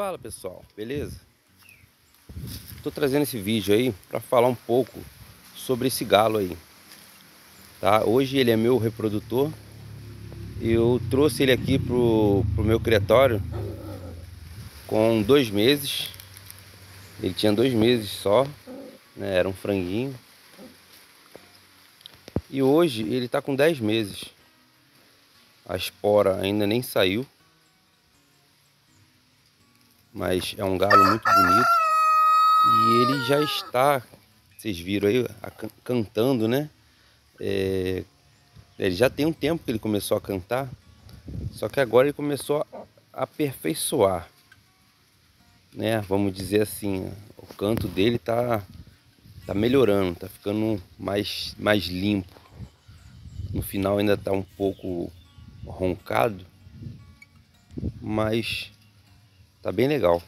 Fala pessoal, beleza? Estou trazendo esse vídeo aí para falar um pouco sobre esse galo aí. Tá? Hoje ele é meu reprodutor. Eu trouxe ele aqui pro, pro meu criatório com dois meses. Ele tinha dois meses só, né? era um franguinho. E hoje ele está com 10 meses. A espora ainda nem saiu mas é um galo muito bonito. E ele já está, vocês viram aí, cantando, né? É, ele já tem um tempo que ele começou a cantar, só que agora ele começou a aperfeiçoar, né? Vamos dizer assim, o canto dele tá, tá melhorando, tá ficando mais, mais limpo. No final ainda tá um pouco roncado, mas Tá bem legal.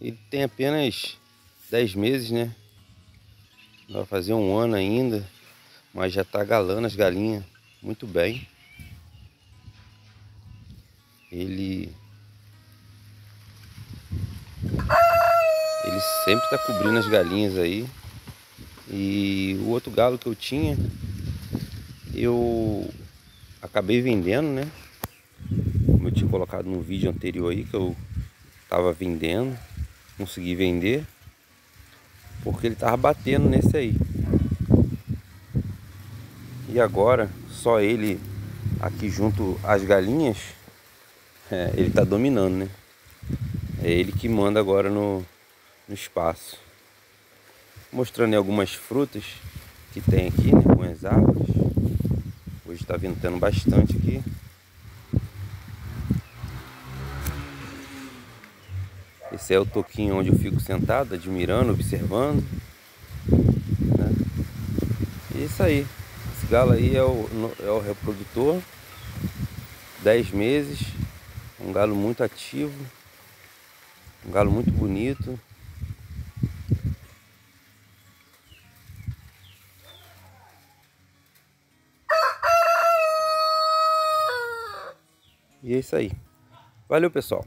Ele tem apenas 10 meses, né? Vai fazer um ano ainda, mas já tá galando as galinhas muito bem. Ele ele sempre tá cobrindo as galinhas aí. E o outro galo que eu tinha, eu acabei vendendo, né? Colocado no vídeo anterior aí que eu tava vendendo, consegui vender porque ele tava batendo nesse aí. E agora só ele aqui junto às galinhas, é, ele tá dominando, né? É ele que manda agora no, no espaço. Mostrando algumas frutas que tem aqui, né? Com as árvores. Hoje está ventando bastante aqui. Esse é o toquinho onde eu fico sentado, admirando, observando. Né? E isso aí. Esse galo aí é o, é o reprodutor. 10 meses. Um galo muito ativo. Um galo muito bonito. E é isso aí. Valeu, pessoal.